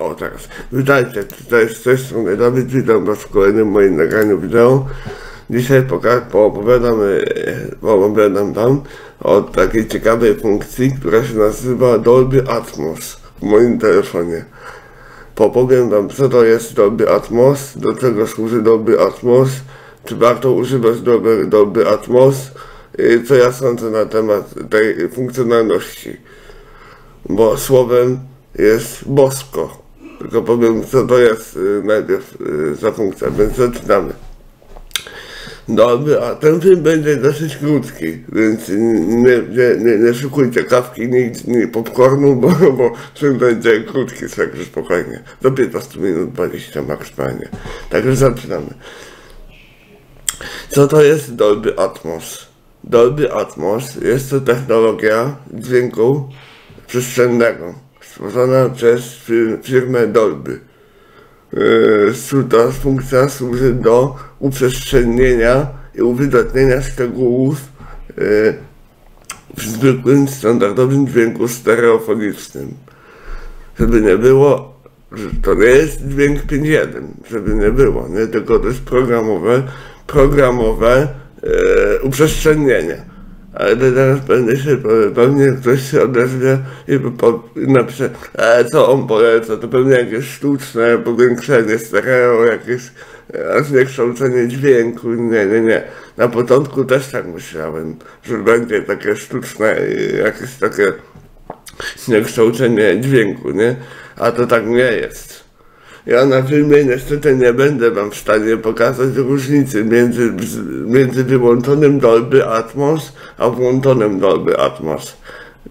O, teraz. Witajcie, tutaj z tej Dawid, witam was w kolejnym moim nagraniu wideo. Dzisiaj poopowiadam, e, poopowiadam wam o takiej ciekawej funkcji, która się nazywa Dolby Atmos w moim telefonie. Popowiem wam, co to jest Dolby Atmos, do czego służy Dolby Atmos, czy warto używać Dolby, Dolby Atmos, i co ja sądzę na temat tej funkcjonalności. Bo słowem jest bosko. Tylko powiem, co to jest y, najpierw y, za funkcja, więc zaczynamy. Dobry, a ten film będzie dosyć krótki, więc nie, nie, nie, nie szukujcie kawki, ni, ni popcornu, bo, bo film będzie krótki, także spokojnie. Do 15 minut, 20 maksymalnie. Także zaczynamy. Co to jest Dolby Atmos? Dolby Atmos jest to technologia dźwięku przestrzennego stworzona przez fir- firmę Dolby. Yy, ta funkcja służy do uprzestrzenienia i uwydatnienia szczegółów yy, w zwykłym, standardowym dźwięku stereofonicznym. Żeby nie było, że to nie jest dźwięk 5.1, żeby nie było, nie tylko to jest programowe, programowe yy, uprzestrzenienie. Ale teraz będzie się, pewnie ktoś się odezwie i napisze, e, co on poleca, to pewnie jakieś sztuczne powiększenie stereo, jakieś e, zniekształcenie dźwięku, nie, nie, nie. Na początku też tak myślałem, że będzie takie sztuczne, e, jakieś takie zniekształcenie dźwięku, nie? A to tak nie jest. Ja na filmie niestety nie będę wam w stanie pokazać różnicy między, między wyłączonym Dolby Atmos a włączonym Dolby Atmos.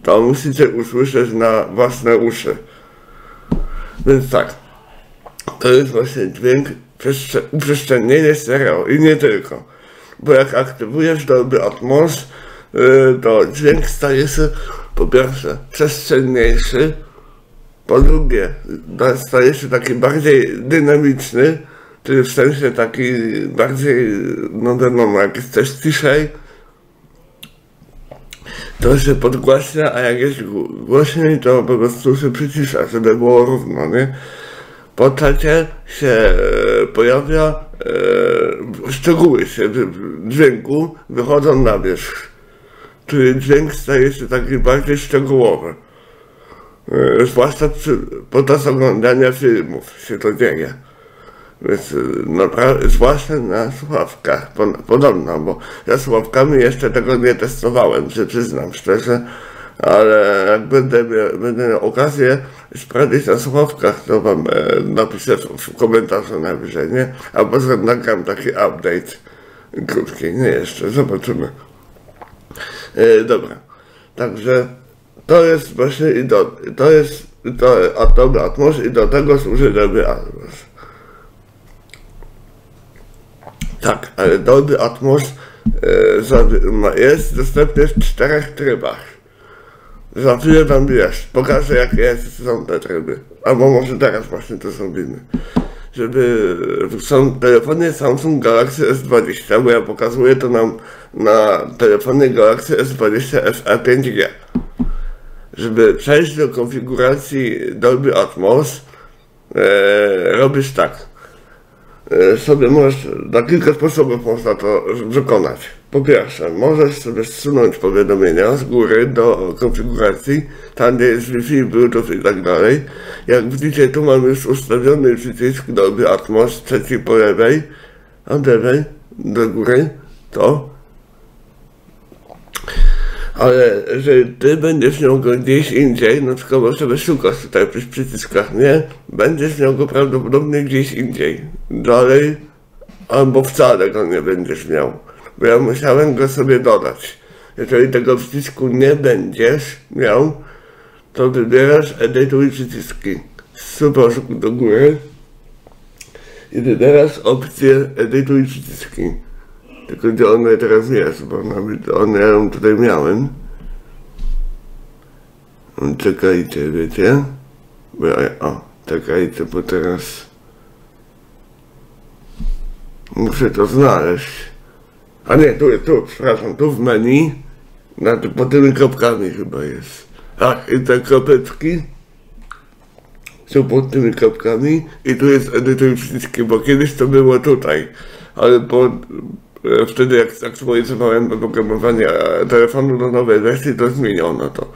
To musicie usłyszeć na własne uszy. Więc tak, to jest właśnie dźwięk, przestrze- uprzestrzenienie stereo i nie tylko. Bo jak aktywujesz Dolby Atmos, yy, to dźwięk staje się po pierwsze przestrzenniejszy, po drugie, staje się taki bardziej dynamiczny, czyli w sensie taki bardziej, no wiadomo, jak jest coś ciszej, to się podgłaśnia, a jak jest gł- głośniej, to po prostu się przycisza, żeby było równo, nie? Po trzecie się e, pojawia, e, szczegóły się dźwięku wychodzą na wierzch, czyli dźwięk staje się taki bardziej szczegółowy. E, zwłaszcza przy, podczas oglądania filmów się to dzieje. Więc e, naprawdę, zwłaszcza na słuchawkach, po- podobno, bo ja słuchawkami jeszcze tego nie testowałem, przyznam szczerze, ale jak będę, będę miał okazję sprawdzić na słuchawkach, to wam e, napiszę w, komentarzu najwyżej, nie? Albo że nagram taki update krótki, nie jeszcze, zobaczymy. Dobra, także to jest właśnie i do, to jest to Atom Atmos i do tego służy Dolby Atmos. Tak, ale Dolby Atmos e, jest dostępny w czterech trybach. Za chwilę wam wiesz, pokażę jakie jest, są te tryby. Albo może teraz właśnie to zrobimy. Żeby są telefony Samsung Galaxy S20, bo ja pokazuję to nam na telefonie Galaxy S20 FE 5G żeby przejść do konfiguracji Dolby Atmos, e, robisz tak. E, sobie możesz, na kilka sposobów można to wykonać. Po pierwsze, możesz sobie zsunąć powiadomienia z góry do konfiguracji, tam gdzie jest Wi-Fi, Bluetooth i tak dalej. Jak widzicie, tu mam już ustawiony przycisk Dolby Atmos, trzeci po lewej, a lewej do góry to ale że ty będziesz miał go gdzieś indziej, no tylko bo sobie szukasz tutaj przy przyciskach, nie? Będziesz miał go prawdopodobnie gdzieś indziej. Dalej, albo wcale go nie będziesz miał. Bo ja musiałem go sobie dodać. Jeżeli tego przycisku nie będziesz miał, to wybierasz edytuj przyciski. Super do góry i wybierasz opcję edytuj przyciski. Tylko gdzie one teraz jest, bo nawet one ja tutaj miałem. Czekajcie, wiecie? Bo o, czekajcie, bo teraz muszę to znaleźć. A nie, tu, tu, przepraszam, tu w menu, nad, pod tymi kropkami chyba jest. Ach, i te kropeczki są pod tymi kropkami i tu jest edytuj wszystkie, bo kiedyś to było tutaj, ale po, wtedy jak zaktualizowałem oprogramowanie telefonu do nowej wersji, to zmieniono to.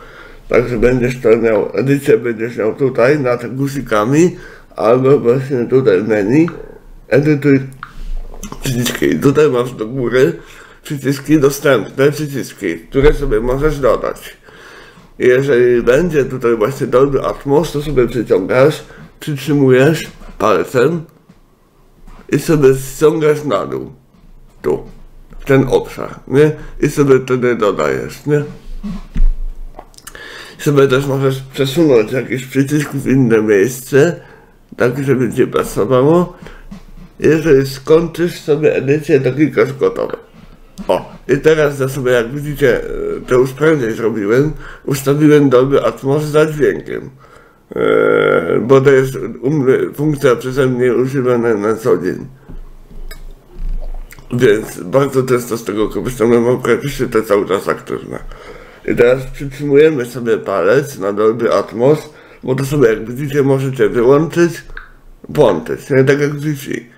Także będziesz to miał, edycję będziesz miał tutaj nad guzikami, albo właśnie tutaj menu, edytuj przyciski. Tutaj masz do góry przyciski dostępne, przyciski, które sobie możesz dodać. Jeżeli będzie tutaj właśnie Dolby Atmos, to sobie przyciągasz, przytrzymujesz palcem i sobie ściągasz na dół. Tu. W ten obszar, nie? I sobie wtedy dodajesz, nie? sobie też możesz przesunąć jakiś przycisk w inne miejsce, tak żeby ci pasowało. Jeżeli skończysz sobie edycję, to klikasz gotowe. O, i teraz ja sobie, jak widzicie, to już prędzej zrobiłem, ustawiłem Dolby Atmos za dźwiękiem. Eee, bo to jest funkcja przeze mnie używana na co dzień. Więc bardzo często z tego korzystam, no mam praktycznie to cały czas aktywne. I teraz przytrzymujemy sobie palec na Dolby Atmos, bo to sobie jak widzicie możecie wyłączyć, włączyć, nie tak jak Wi-Fi.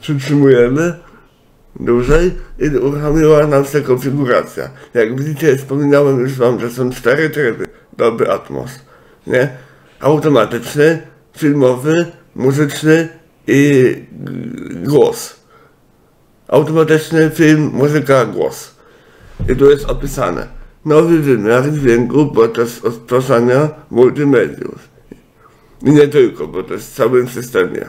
Przytrzymujemy dłużej i uruchomiła nam się konfiguracja. Jak widzicie, wspominałem już wam, że są cztery tryby Dolby Atmos, nie? Automatyczny, filmowy, muzyczny i głos. Automatyczny film, muzyka, głos. I tu jest opisane nowy wymiar dźwięku podczas odtwarzania multimediów. I nie tylko, bo to jest w całym systemie.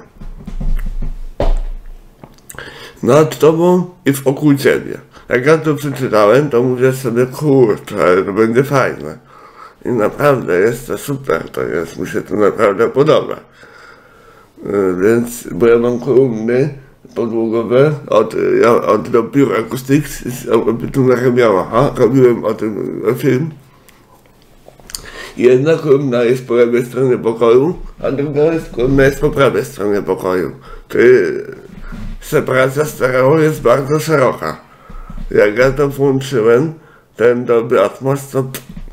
Nad tobą i wokół ciebie. Jak ja to przeczytałem, to mówię sobie, kurczę, ale to będzie fajne. I naprawdę jest to super, to jest, mi się to naprawdę podoba. Y, więc, bo ja mam kolumny, podłogowe od, od do Pure Acoustics z Tunarem Yamaha. Robiłem o tym film. Jedna kolumna jest po lewej stronie pokoju, a druga jest, kolumna jest po prawej stronie pokoju. Czyli separacja stereo jest bardzo szeroka. Jak ja to włączyłem, ten dobry atmos,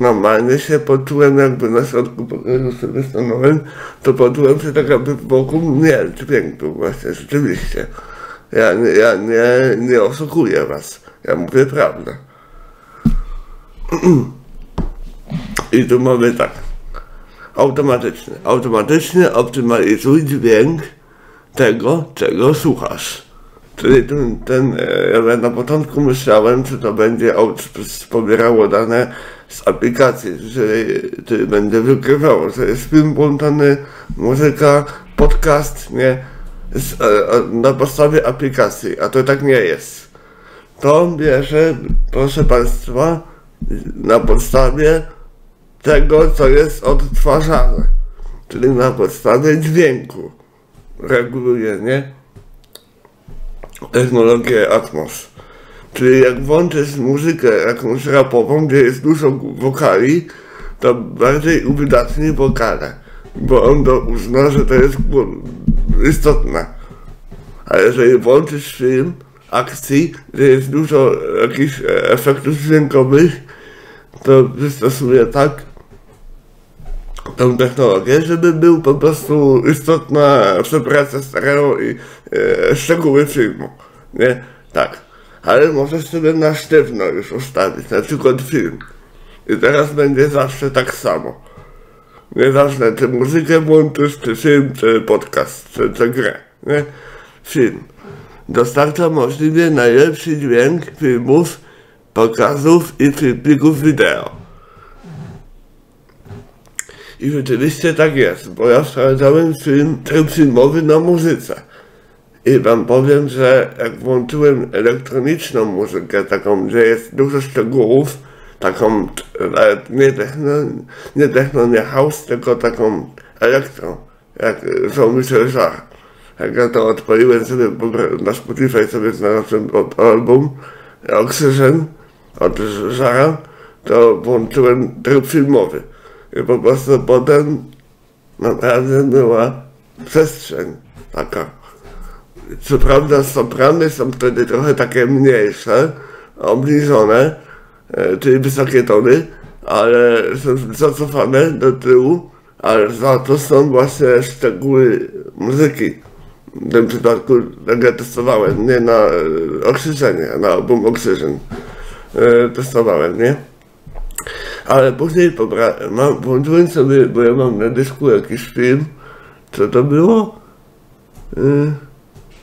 normalnie się poczułem jakby na środku pokoju sobie stanąłem, to poczułem się tak jakby wokół mnie dźwięku właśnie, rzeczywiście. Ja, nie, ja nie, nie oszukuję was. Ja mówię prawdę. I tu mamy tak. Automatyczny. Automatycznie optymalizuj dźwięk tego, czego słuchasz. Czyli ten, ten e, ja na początku myślałem, czy to będzie pobierało dane z aplikacji, czyli, będzie wykrywało, że jest film włączony, muzyka, podcast, nie? z, e, na podstawie aplikacji, a to tak nie jest. To bierze, proszę Państwa, na podstawie tego, co jest odtwarzane, czyli na podstawie dźwięku. Reguluje, nie? Technologię Atmos. Czyli jak włączysz muzykę jakąś rapową, gdzie jest dużo wokali, to bardziej uwydatni wokale, bo on to uzna, że to jest istotne. A jeżeli włączysz film akcji, gdzie jest dużo jakichś efektów dźwiękowych, to wystosuje tak tą technologię, żeby był po prostu istotna separacja stereo i e, szczegóły filmu. Nie? Tak. Ale możesz sobie na sztywno już ustawić, na przykład film. I teraz będzie zawsze tak samo. Nieważne, czy muzykę włączysz, czy film, czy podcast, czy, czy grę. Nie? Film. Dostarcza możliwie najlepszy dźwięk filmów, pokazów i plików wideo. I rzeczywiście tak jest, bo ja sprawdzałem film, tryb filmowy na muzyce. I wam powiem, że jak włączyłem elektroniczną muzykę, taką, gdzie jest dużo szczegółów, taką nawet nie techno, nie techno, nie house, tylko taką elektro, jak Jean-Michel Jarre. Jak ja to odpaliłem sobie na Spotify sobie znalazłem album Oxygen od Żara, to włączyłem tryb filmowy. I po prostu potem naprawdę była przestrzeń taka. Co prawda soprany są wtedy trochę takie mniejsze, obniżone, e, czyli wysokie tony, ale są zacofane do tyłu, ale za to są właśnie szczegóły muzyki. W tym przypadku testowałem, nie na e, okrzyżenie, na album Okrzyżeń. E, testowałem, nie? Ale później pobra- mam, włączyłem sobie, bo ja mam na dysku jakiś film, co to było?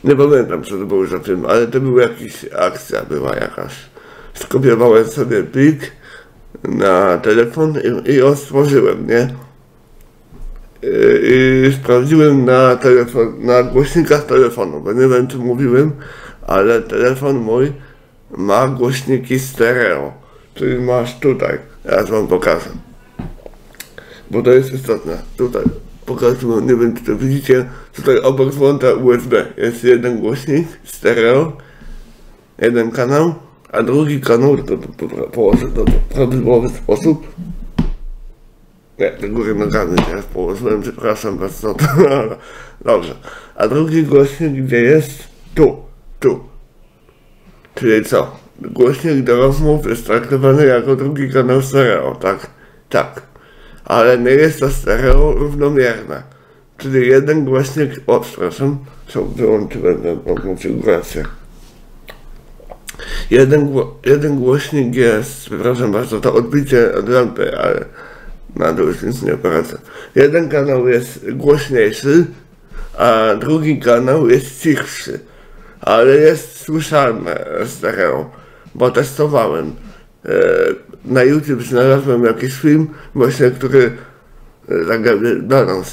Nie pamiętam co to było za film, ale to była jakaś akcja, była jakaś. Skopiowałem sobie plik na telefon i, i otworzyłem, nie? I, i sprawdziłem na telefon, na głośnikach telefonu, bo nie wiem czy mówiłem, ale telefon mój ma głośniki stereo, czyli masz tutaj, ja wam pokażę, bo to jest istotne, tutaj pokażę, nie wiem czy to widzicie, tutaj obok włącza USB jest jeden głośnik stereo, jeden kanał, a drugi kanał, to, to, to położę to w prawidłowy sposób, nie, do góry nogami teraz położyłem, przepraszam bardzo. Dobrze. A drugi głośnik gdzie jest? Tu, tu. Czyli co? Głośnik do rozmów jest traktowany jako drugi kanał stereo, tak? Tak. Ale nie jest to stereo równomierne. Czyli jeden głośnik, o przepraszam, co wyłączyłem tę konfigurację. Jeden, jeden głośnik jest, przepraszam bardzo, to odbicie od lampy, ale na już nic nie poradzę. Jeden kanał jest głośniejszy, a drugi kanał jest cichszy, ale jest słyszalne stereo, bo testowałem. E, na YouTube znalazłem jakiś film, właśnie, który tak jakby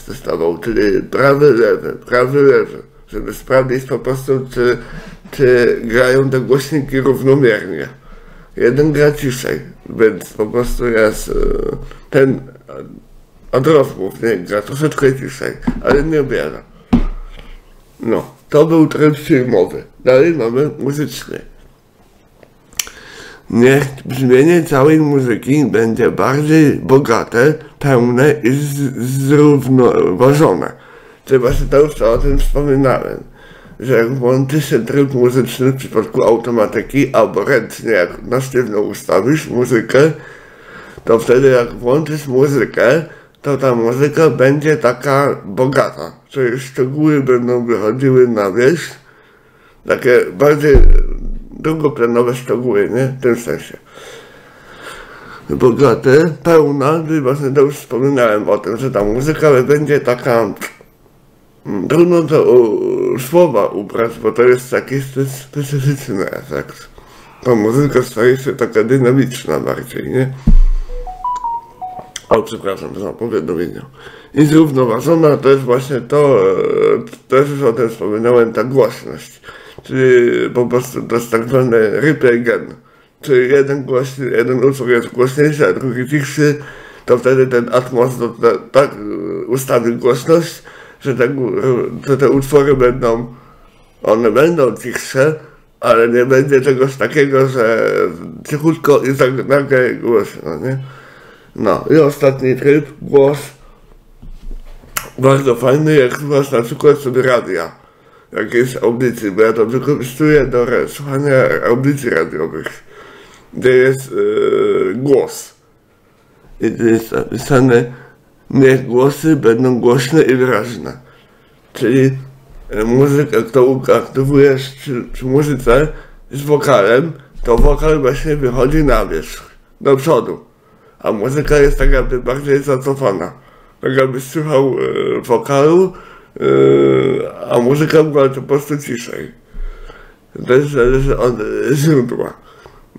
testował, czyli prawy, lewy, prawy, lewy, żeby sprawdzić po prostu, czy, czy grają te głośniki równomiernie. Jeden gra ciszej, więc po prostu jest e, ten od rozmów, nie gra troszeczkę ciszej, ale nie biera. No, to był tryb filmowy. Dalej mamy muzyczny. Niech brzmienie całej muzyki będzie bardziej bogate, pełne i zrównoważone. Czyli właśnie to już o tym wspominałem, że jak włączy się tryb muzyczny w przypadku automatyki, albo ręcznie jak na sztywno ustawisz muzykę, to wtedy jak włączysz muzykę, to ta muzyka będzie taka bogata, czyli szczegóły będą wychodziły na wierzch, takie bardziej drugoplanowe szczegóły, nie? W tym sensie. Bogate, pełna, właśnie to już wspominałem o tym, że ta muzyka będzie taka trudno to u, słowa ubrać, bo to jest taki specyficzny efekt. Ta muzyka staje się taka dynamiczna bardziej, nie? O, przepraszam za powiadomienie. I zrównoważona to jest właśnie to, e, też już o tym wspominałem, ta głośność. Czyli po prostu to jest tak zwany replay gen. Czyli jeden, głośny, jeden utwór jest głośniejszy, a drugi cichszy, to wtedy ten Atmos tak ustawi głośność, że te, że te utwory będą, one będą cichsze, ale nie będzie czegoś takiego, że cichutko i tak nagle głośno, nie? No i ostatni tryb, głos. Bardzo fajny, jak słuchasz na przykład sobie radia, jakiejś audycji, bo ja to wykorzystuję do słuchania audycji radiowych, gdzie jest yy, głos. I tu jest napisane, niech głosy będą głośne i wyraźne. Czyli e, muzykę, którą aktywujesz przy, przy muzyce z wokalem, to wokal właśnie wychodzi na wierzch, do przodu a muzyka jest tak jakby bardziej zacofana. Tak jakbyś słuchał e, wokalu, a muzyka była po prostu ciszej. To też zależy od źródła.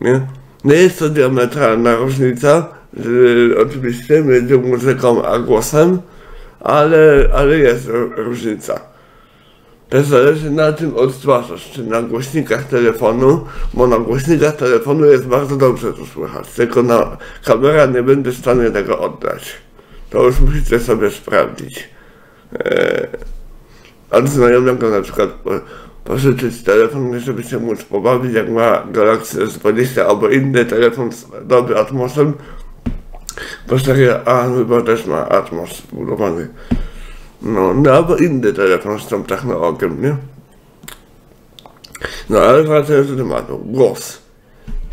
Nie? nie jest to diametralna różnica, że, oczywiście między muzyką a głosem, ale, ale jest różnica. Też zależy na czym odtwarzasz, czy na głośnikach telefonu, bo na głośnikach telefonu jest bardzo dobrze to słychać, tylko na kamera nie będzie w stanie tego oddać. To już musicie sobie sprawdzić. Eee, od znajomego na przykład pożyczyć telefon, żeby się móc pobawić, jak ma Galaxy S20 albo inny telefon z dobrym Atmosem, bo seria A chyba też ma Atmos zbudowany. No, no albo inny telefon z tą technologią, nie? No ale wracając do tematu, głos.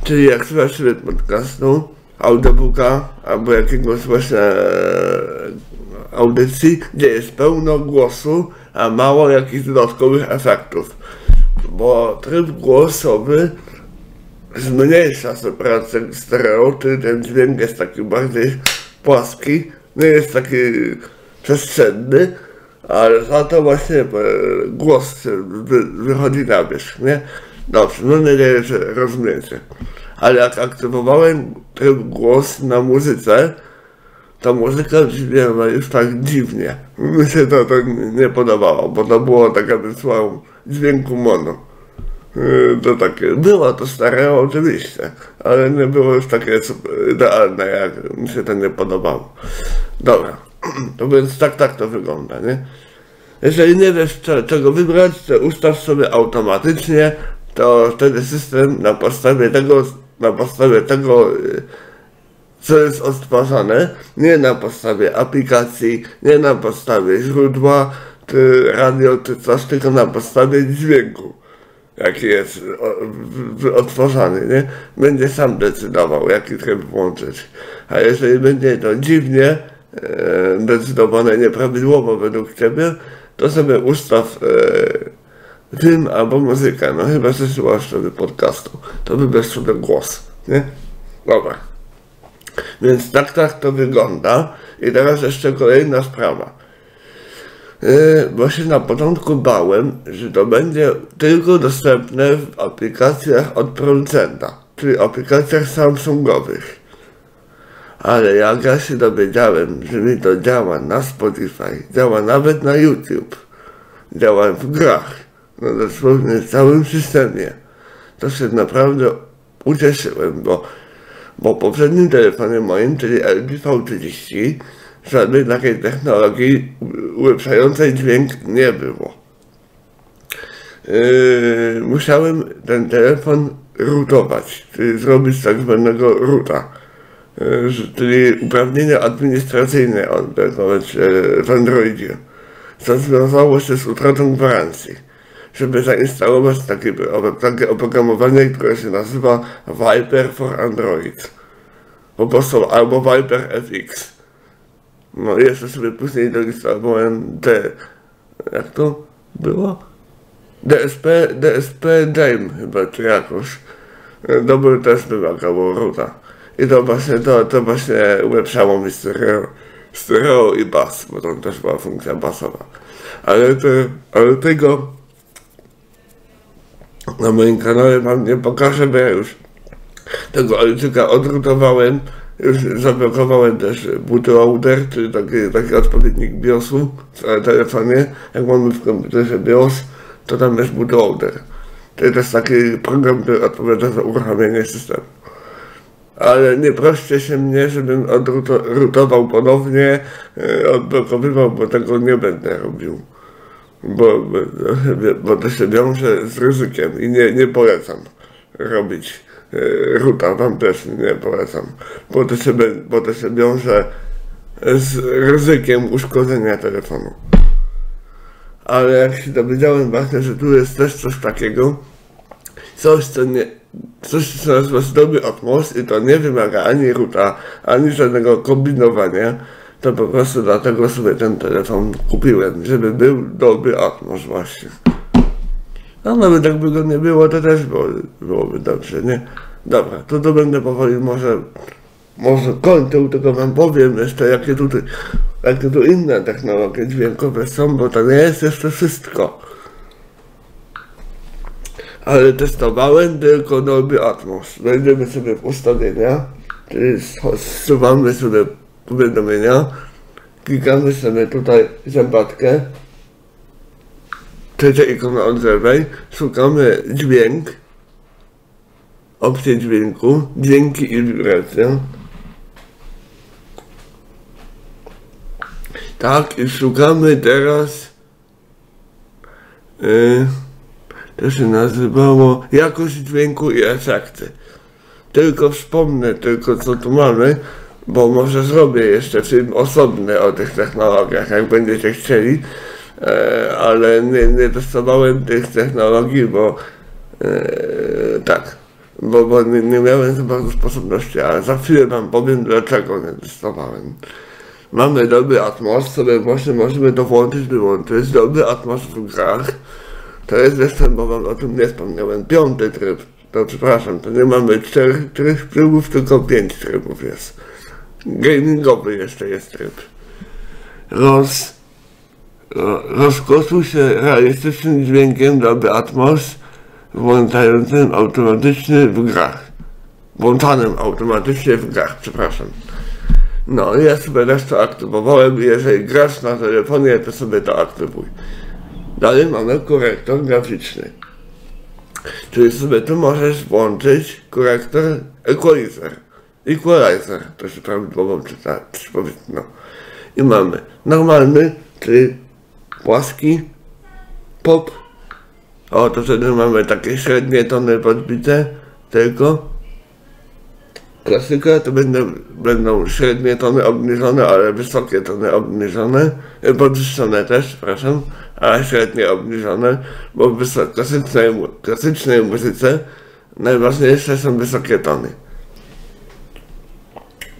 Czyli jak słuchasz podcastu, audiobooka, albo jakiegoś właśnie audycji, gdzie jest pełno głosu, a mało jakichś dodatkowych efektów. Bo tryb głosowy zmniejsza separację stereo, czyli ten dźwięk jest taki bardziej płaski, nie jest taki przestrzenny, ale za to właśnie e, głos wychodzi na wierzch, nie? Dobrze, no nie nadzieję, że rozumiecie. Ale jak aktywowałem ten głos na muzyce, to muzyka brzmiała już tak dziwnie. Mi się to, to nie podobało, bo to było takie wysłał dźwięku mono. Yy, to takie, było to stereo oczywiście, ale nie było już takie idealne, jak mi się to nie podobało. Dobra, to więc tak, tak to wygląda, nie? Jeżeli nie wiesz czego wybrać, to ustaw sobie automatycznie, to wtedy system na podstawie tego, na podstawie tego, yy, co jest odtwarzane, nie na podstawie aplikacji, nie na podstawie źródła, czy radio, czy coś, tylko na podstawie dźwięku jaki jest odtwarzany, nie? Będzie sam decydował, jaki tryb włączyć. A jeżeli będzie to dziwnie e, decydowane nieprawidłowo według Ciebie, to sobie ustaw e, film albo muzykę. No chyba, że słuchasz wtedy podcastu. To wybierz sobie głos, nie? Dobra. Więc tak, tak to wygląda. I teraz jeszcze kolejna sprawa. Yy, bo się na początku bałem, że to będzie tylko dostępne w aplikacjach od producenta, czyli aplikacjach Samsungowych. Ale jak ja się dowiedziałem, że mi to działa na Spotify, działa nawet na YouTube, działa w grach, no dosłownie w całym systemie, to się naprawdę ucieszyłem, bo, bo poprzednim telefonie moim, czyli LG V30, żadnej takiej technologii ulepszającej dźwięk nie było. Yy, musiałem ten telefon rootować, czyli zrobić tak zwanego roota, yy, czyli uprawnienia administracyjne odblokować yy, w Androidzie, co związało się z utratą gwarancji. Żeby zainstalować takie, takie oprogramowanie, które się nazywa Viper for Android. Po prostu albo Viper FX. No jeszcze sobie później doinstalowałem D. Jak to było? DSP, DSP Dame chyba, czy jakoś. Dobry też wymagało ruta. I to właśnie, to, to właśnie ulepszało mi stereo, stereo i bas, bo tam też była funkcja basowa. Ale, to, ale tego na moim kanale wam nie pokażę, bo ja już tego ojczyka odrutowałem już zablokowałem też bootloader, czyli taki, taki odpowiednik BIOSu w telefonie. Jak mamy w komputerze BIOS, to tam jest bootloader. To jest taki program, który odpowiada za uruchamianie systemu. Ale nie proście się mnie, żebym odrutował ponownie, e, odblokowywał, bo tego nie będę robił. Bo, bo to się wiąże z ryzykiem i nie, nie polecam robić E, ruta wam też nie polecam, bo to się, bo to się wiąże z ryzykiem uszkodzenia telefonu. Ale jak się dowiedziałem właśnie, że tu jest też coś takiego, coś co nie, coś co nazywa Dolby Atmos i to nie wymaga ani ruta, ani żadnego kombinowania, to po prostu dlatego sobie ten telefon kupiłem, żeby był Dolby Atmos właśnie. No nawet jakby go nie było, to też było, byłoby dobrze, nie? Dobra, to to będę powoli może, może kończył, tylko wam powiem jeszcze, jakie tutaj, jakie tu inne technologie dźwiękowe są, bo to nie jest jeszcze wszystko. Ale testowałem tylko Dolby Atmos. Wejdziemy sobie w ustawienia, czyli zsuwamy sobie powiadomienia, klikamy sobie tutaj zębatkę, trzecia ikona od lewej, szukamy dźwięk, opcję dźwięku, dźwięki i wibracje. Tak, i szukamy teraz, yy, to się nazywało jakość dźwięku i efekty. Tylko wspomnę tylko co tu mamy, bo może zrobię jeszcze film osobny o tych technologiach, jak będziecie chcieli, e, ale nie, nie testowałem tych technologii, bo e, tak, bo, bo nie, nie miałem za bardzo sposobności, ale za chwilę wam powiem, dlaczego nie testowałem. mamy dobry atmos, sobie właśnie możemy to włączyć, wyłączyć, dobry atmos w grach. To jest jeszcze, bo wam o tym nie wspomniałem, piąty tryb. To przepraszam, to nie mamy czterech, czterech trybów, tylko pięć trybów jest. Gamingowy jeszcze jest tryb. Roz, się realistycznym dźwiękiem dobry atmos, włączającym automatycznie w grach. Włączanym automatycznie w grach, przepraszam. No, ja sobie też to aktywowałem jeżeli grasz na telefonie, to sobie to aktywuj. Dalej mamy korektor graficzny. Czyli sobie tu możesz włączyć korektor equalizer. Equalizer, to się prawidłowo czyta, no. I mamy normalny, czyli płaski, pop. O, to wtedy mamy takie średnie tony podbite, tylko klasyka to będą, będą średnie tony obniżone, ale wysokie tony obniżone, e, podwyższone też, przepraszam, a średnie obniżone, bo w klasycznej, klasycznej muzyce najważniejsze są wysokie tony.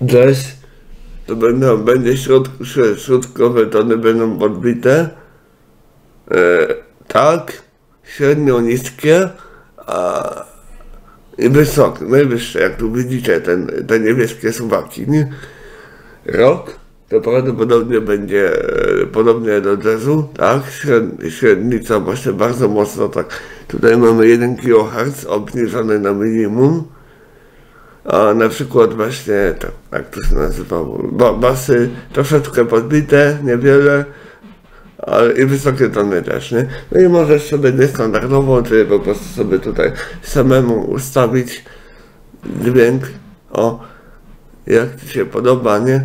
Jazz to będą, będzie środ, środkowe tony będą podbite, e, tak, średnio niskie, a i wysokie, najwyższe, jak tu widzicie, ten, te niebieskie suwaki, nie? Rok to prawdopodobnie będzie e, podobnie do jazzu, tak? Średni, średnica właśnie bardzo mocno tak. Tutaj mamy 1 kHz obniżony na minimum. A na przykład właśnie, tak, jak to się nazywało, ba, basy troszeczkę podbite, niewiele, ale i wysokie tony też, nie? No i możesz sobie niestandardowo, czy po prostu sobie tutaj samemu ustawić dźwięk, o, jak Ci się podoba, nie?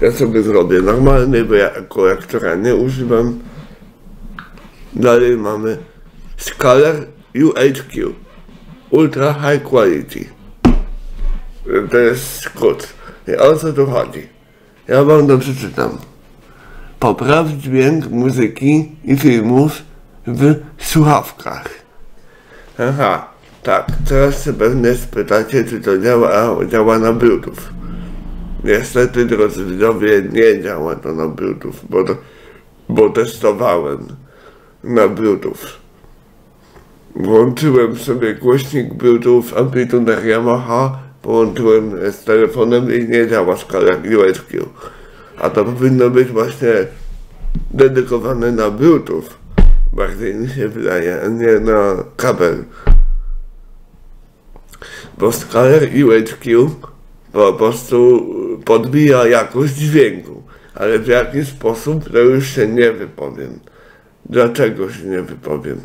Ja sobie zrobię normalny, bo ja korektora nie używam. Dalej mamy Scalar UHQ Ultra High Quality. To jest skrót. I o co tu chodzi? Ja wam to przeczytam. Popraw dźwięk muzyki i filmów w słuchawkach. Aha, tak. Teraz się pewnie spytacie, czy to działa, działa na Bluetooth. Niestety, drodzy widzowie, nie działa to na Bluetooth, bo, bo testowałem na Bluetooth. Włączyłem sobie głośnik Bluetooth amplituder Yamaha, połączyłem z telefonem i nie działa skala USQ. A to powinno być właśnie dedykowane na Bluetooth. Bardziej mi się wydaje, a nie na kabel. Bo skaler UHQ po prostu podbija jakość dźwięku, ale w jaki sposób to już się nie wypowiem. Dlaczego się nie wypowiem?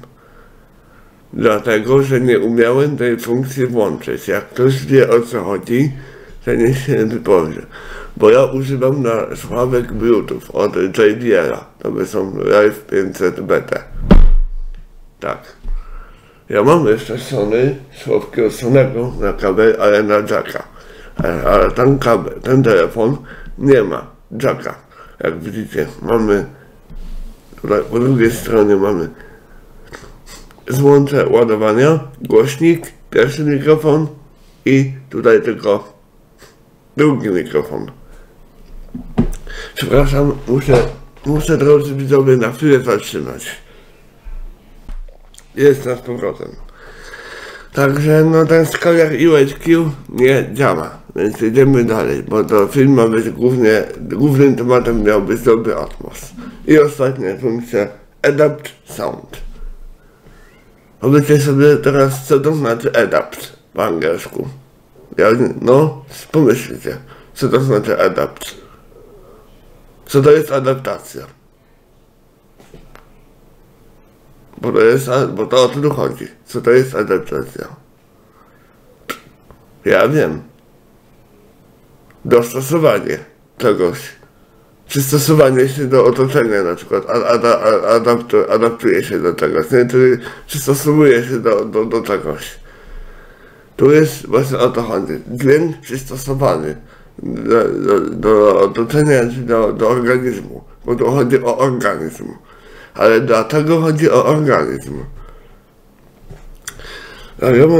Dlatego, że nie umiałem tej funkcji włączyć. Jak ktoś wie o co chodzi, to niech się wypowie. Bo ja używam na słuchawek Bluetooth od JBL-a. To są Live 500 BT. Tak. Ja mam jeszcze Sony, słowkiego Sonego na kabel, ale na jacka. Ale, ale ten kabel, ten telefon nie ma jacka. Jak widzicie, mamy tutaj po drugiej stronie mamy złącze ładowania, głośnik, pierwszy mikrofon i tutaj tylko drugi mikrofon. Przepraszam, muszę, muszę drodzy widzowie na chwilę zatrzymać. Jest na 100%. Także no ten skaler UHQ nie działa, więc idziemy dalej, bo to film ma być głównie, głównym tematem miał być dobry atmos. I ostatnia funkcja Adapt Sound. Powiedzcie sobie teraz, co to znaczy adapt po angielsku. Ja, no, pomyślcie, co to znaczy adapt. Co to jest adaptacja? Bo to jest, bo to o chodzi. Co to jest adaptacja? Ja wiem. Dostosowanie czegoś przystosowanie się do otoczenia na przykład, adaptu, adaptuje się do czegoś, nie? Czyli przystosowuje się do, do, do czegoś. Tu jest właśnie o to chodzi. Dźwięk przystosowany do, do, do otoczenia, czy do, do organizmu, bo tu chodzi o organizm. Ale dlaczego chodzi o organizm?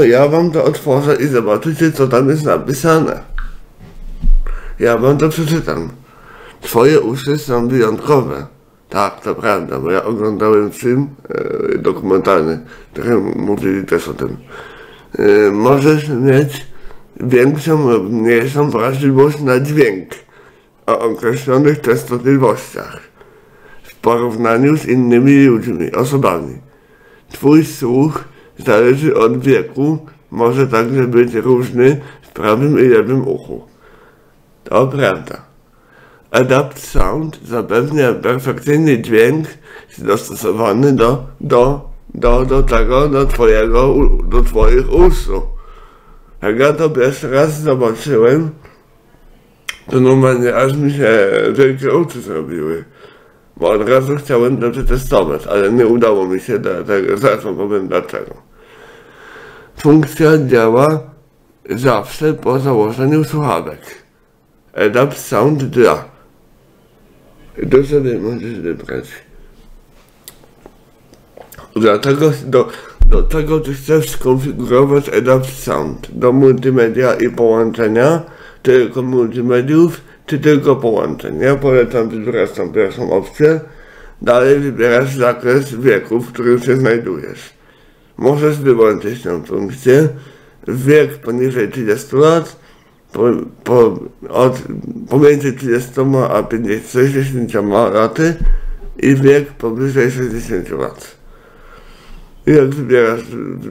Ja wam to otworzę i zobaczycie, co tam jest napisane. Ja wam to przeczytam. Twoje uszy są wyjątkowe. Tak, to prawda, bo ja oglądałem film e, dokumentalny, który mówili też o tym. E, możesz mieć większą lub mniejszą wrażliwość na dźwięk o określonych częstotliwościach w porównaniu z innymi ludźmi, osobami. Twój słuch zależy od wieku, może także być różny w prawym i lewym uchu. To prawda. Adapt Sound zapewnia perfekcyjny dźwięk dostosowany do, do, do, do tego, do twojego, do twoich uszu. Jak ja to pierwszy raz zobaczyłem, to normalnie aż mi się wielkie oczy zrobiły. Bo od razu chciałem to przetestować, ale nie udało mi się dlatego, wam powiem dlaczego. Funkcja działa zawsze po założeniu słuchawek. Adapt Sound 2. To sobie możesz wybrać. Dlatego do, do tego, czy chcesz skonfigurować Adapt Sound do multimedia i połączenia, tylko multimediów, czy tylko połączeń. Ja polecam wybrać tą pierwszą opcję. Dalej wybierasz zakres wieku, w którym się znajdujesz. Możesz wyłączyć tę funkcję. Wiek poniżej 30 lat, po, po, od, pomiędzy 30 a 50, 60 laty i wiek powyżej 60 lat. I jak wybierasz,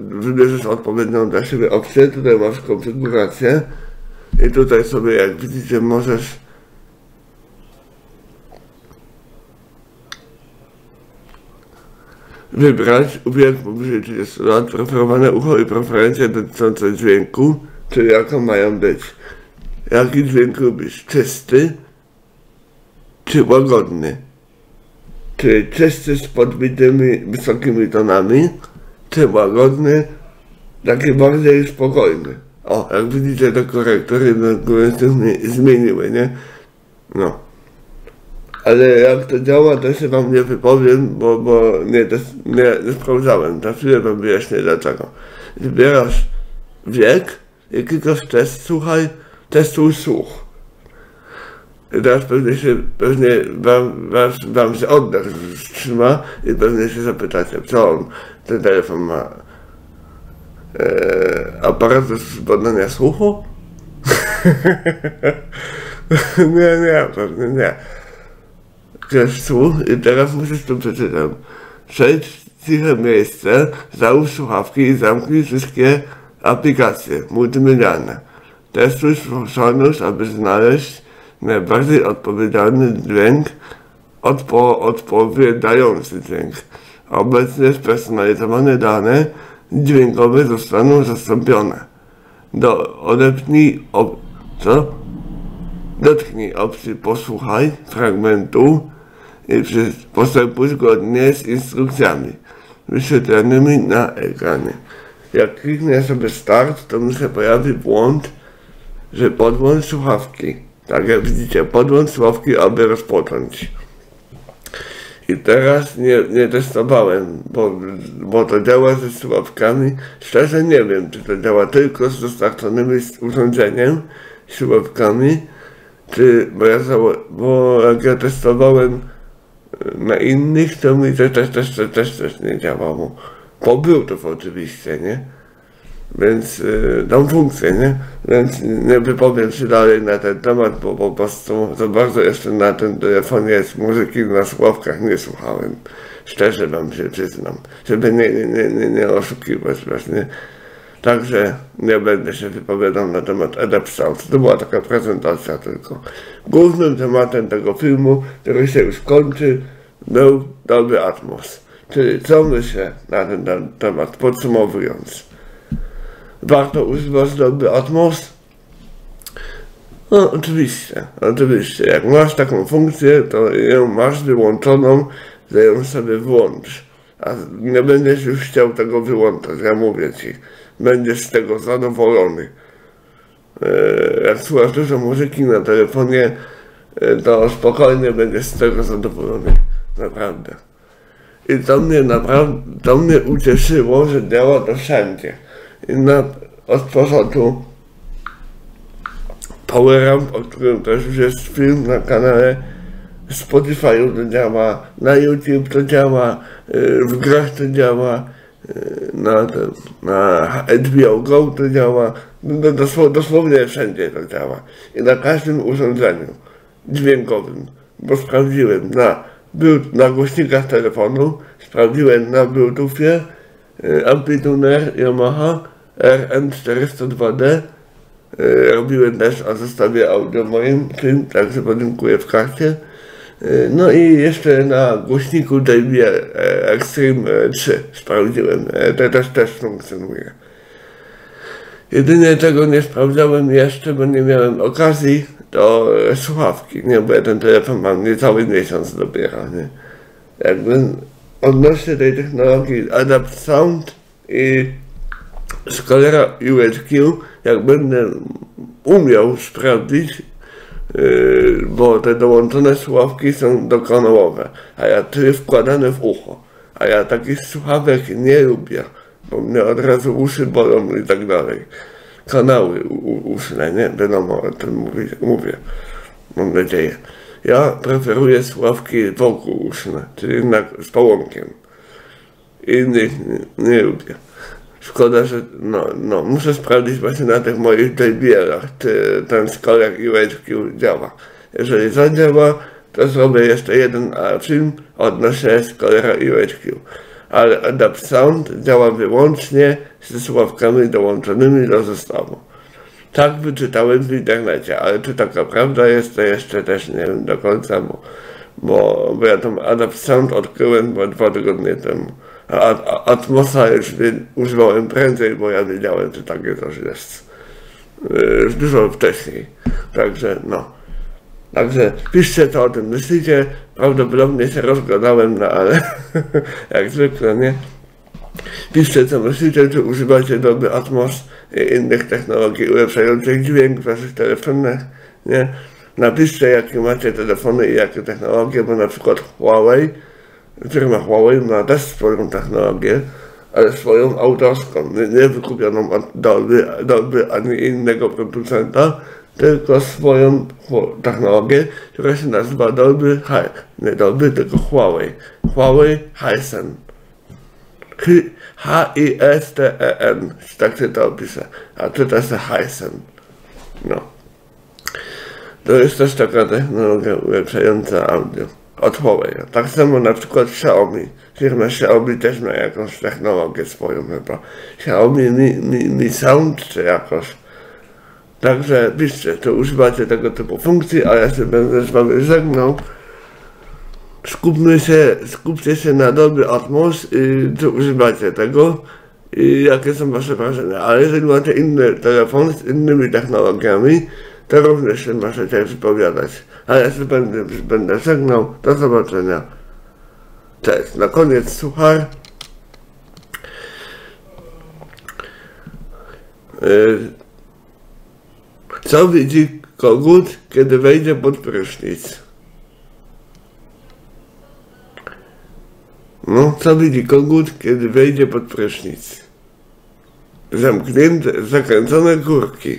wybierzesz odpowiednią dla siebie opcję, tutaj masz konfigurację i tutaj sobie jak widzicie możesz wybrać wiek powyżej 30 lat, preferowane ucho i preferencje dotyczące dźwięku, czyli jaką mają być. Jaki dźwięk lubisz? Czysty czy łagodny? Czy czysty z podbitymi wysokimi tonami, czy łagodny, taki bardziej spokojny? O, jak widzicie, te korektory się zmieniły, nie? No. Ale jak to działa, to się wam nie wypowiem, bo, bo nie, nie, nie sprawdzałem. Za chwilę wam wyjaśnię dlaczego. Wybierasz wiek klikasz test, słuchaj, testuj słuch. Teraz pewnie się, pewnie wam, wam, wam się oddech trzyma i pewnie się zapytacie, co on, ten telefon ma e, aparat do zbadania słuchu? nie, nie, pewnie nie. Chcesz słuch i teraz musisz to przeczytać. Przejdź w ciche miejsce, załóż słuchawki i zamknij wszystkie aplikacje multimedialne. Testuj spostrzegłość, aby znaleźć najbardziej odpowiedzialny dźwięk, odpo odpowiadający dźwięk. Obecnie spersonalizowane dane dźwiękowe zostaną zastąpione. Do, odepnij, op, co? Dotknij opcji posłuchaj fragmentu i postępuj zgodnie z instrukcjami wyświetlonymi na ekranie. Jak kliknę sobie start, to mi się pojawi błąd, że podłącz słuchawki. Tak jak widzicie, podłącz słuchawki, aby rozpocząć. I teraz nie, nie testowałem, bo, bo to działa ze słuchawkami. Szczerze nie wiem, czy to działa tylko z dostarczonymi urządzeniem, słuchawkami, czy, bo ja, bo jak ja testowałem na innych, to mi to też, też, też, też, też nie działało. Po Bluetooth oczywiście, nie? Więc y, tą funkcję, nie? Więc nie wypowiem się dalej na ten temat, bo po prostu za bardzo jeszcze na tym telefonie z muzyki na słowkach nie słuchałem. Szczerze wam się przyznam, żeby nie, nie, nie, nie, nie oszukiwać właśnie. Także nie będę się wypowiadał na temat Adapt. To była taka prezentacja tylko. Głównym tematem tego filmu, który się już kończy, był Dolby Atmos. Czyli co myślę na ten temat, podsumowując. Warto używać Dolby Atmos? No oczywiście, oczywiście. Jak masz taką funkcję, to ją masz wyłączoną, że ją sobie włącz. A nie będziesz już chciał tego wyłączać, ja mówię ci będziesz z tego zadowolony. E, jak słuchasz dużo muzyki na telefonie, e, to spokojnie będziesz z tego zadowolony. Naprawdę. I to mnie naprawdę, to mnie ucieszyło, że działa to wszędzie. I na, od początku Power Ramp, o którym też już jest film na kanale Spotify to działa, na YouTube to działa, y, w grach to działa, y, na, ten, na HBO Go to działa, no, dosł- dosłownie wszędzie to działa. I na każdym urządzeniu dźwiękowym, bo sprawdziłem na, był, na głośnikach telefonu, sprawdziłem na Bluetoothie, y, Amplituner Yamaha RN402D, y, robiłem też o zestawie audio moim, tym, także podziękuję w karcie. Y, No i jeszcze na głośniku JB e, Extreme e, 3 sprawdziłem, to też też funkcjonuje. Jedynie czego nie sprawdzałem jeszcze, bo nie miałem okazji, to e, słuchawki, nie, bo ja ten telefon mam niecały miesiąc dopiero, nie. Jakby odnośnie tej technologii Adapt Sound i Scalera UHQ, jak będę umiał sprawdzić, Yy, bo te dołączone słuchawki są dokanałowe, a ja trzy wkładane w ucho, a ja takich słuchawek nie lubię, bo mnie od razu uszy bolą i tak dalej. Kanały u- u- uszne, nie? Wiadomo, o tym mówię, mówię, mam nadzieję. Ja preferuję słuchawki wokół uszne, czyli jednak z połąkiem. Innych nie, nie lubię. Szkoda, że no, no, muszę sprawdzić właśnie na tych moich JBL-ach, czy ten skolek UHQ działa. Jeżeli zadziała, to zrobię jeszcze jeden film odnośnie skolera UHQ. Ale Adapt Sound działa wyłącznie ze słuchawkami dołączonymi do zestawu. Tak wyczytałem w internecie, ale czy taka prawda jest, to jeszcze też nie wiem do końca, bo, bo, bo ja tą Adapt odkryłem bo dwa tygodnie temu. A, Atmosa już używałem prędzej, bo ja wiedziałem, że takie coś jest. Yy, dużo wcześniej. Także no. Także piszcie co o tym myślicie. Prawdopodobnie się rozgadałem, no ale jak zwykle, nie? Piszcie co myślicie, czy używacie Dolby Atmos innych technologii ulepszających dźwięk waszych telefonach, nie? Napiszcie jakie macie telefony i jakie technologie, bo na przykład Huawei, firma Huawei ma też swoją technologię, ale swoją autorską, nie, wykupioną od Dolby, Dolby ani innego producenta, tylko swoją technologię, która się nazywa Dolby nie Dolby, tylko Huawei. Huawei Hisense. H-I-S-T-E-N, tak się to opisze, a czyta się Hisense. No. To jest też taka technologia ulepszająca audio od Huawei. Tak samo na przykład Xiaomi. Firma Xiaomi też ma jakąś technologię swoją chyba. Xiaomi Mi, Mi, Mi Sound czy jakoś. Także piszcie, czy używacie tego typu funkcji, a ja się będę z wami żegnał. Skupmy się, skupcie się na dobry Atmos i czy używacie tego i jakie są wasze wrażenia. Ale jeżeli macie inny telefon z innymi technologiami, to również się możecie wypowiadać. A ja się będę, będę żegnał. Do zobaczenia. Cześć. Na koniec suchar. Yy, Co widzi kogut, kiedy wejdzie pod prysznic? No, co widzi kogut, kiedy wejdzie pod prysznic? Zamknięte, zakręcone górki.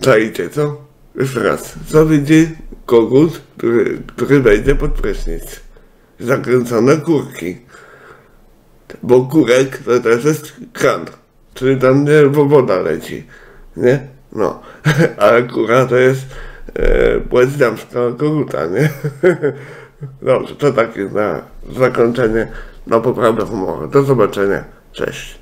Czajcie, co? Jeszcze raz. Co widzi kogut, który, który wejdzie pod prysznic? Zakręcone kurki. Bo kurek to też jest kran. Czyli tam nie woda leci. Nie? No. Ale kura to jest e, płeć damska koguta, nie? Dobrze, to takie na zakończenie, na poprawę humoru. Do zobaczenia. Cześć.